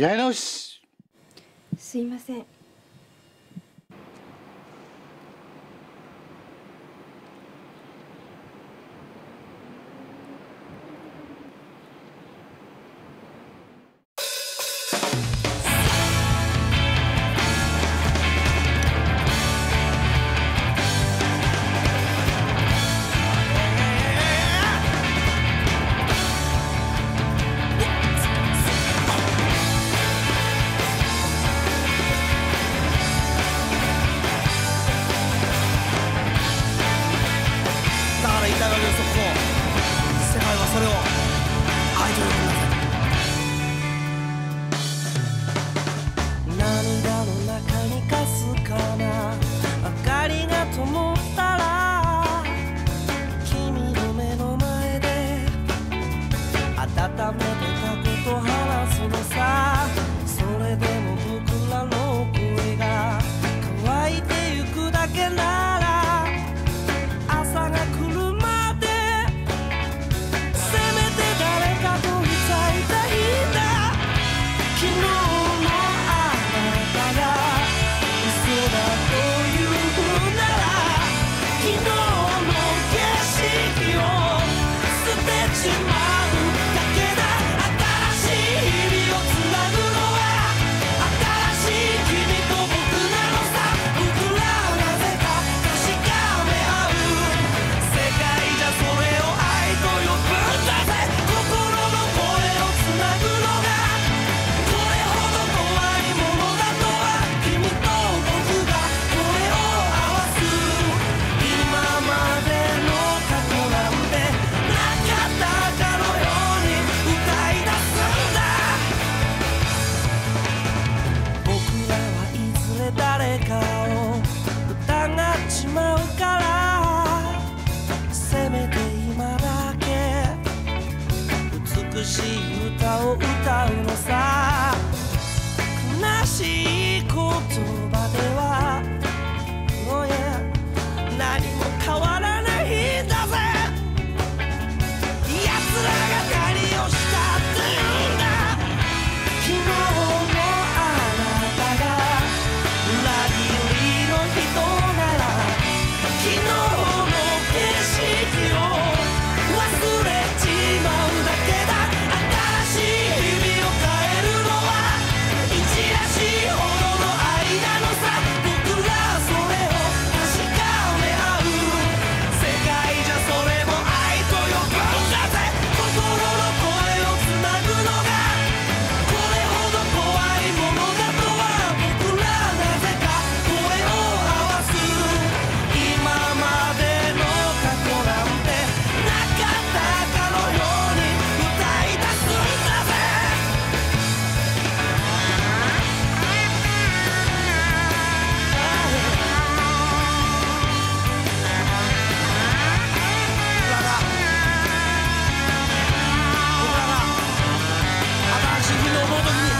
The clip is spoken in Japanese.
やり直し。すいません。Romero. 誰か疑っちまうからせめて今だけ美しい歌を歌うの不思議のもとに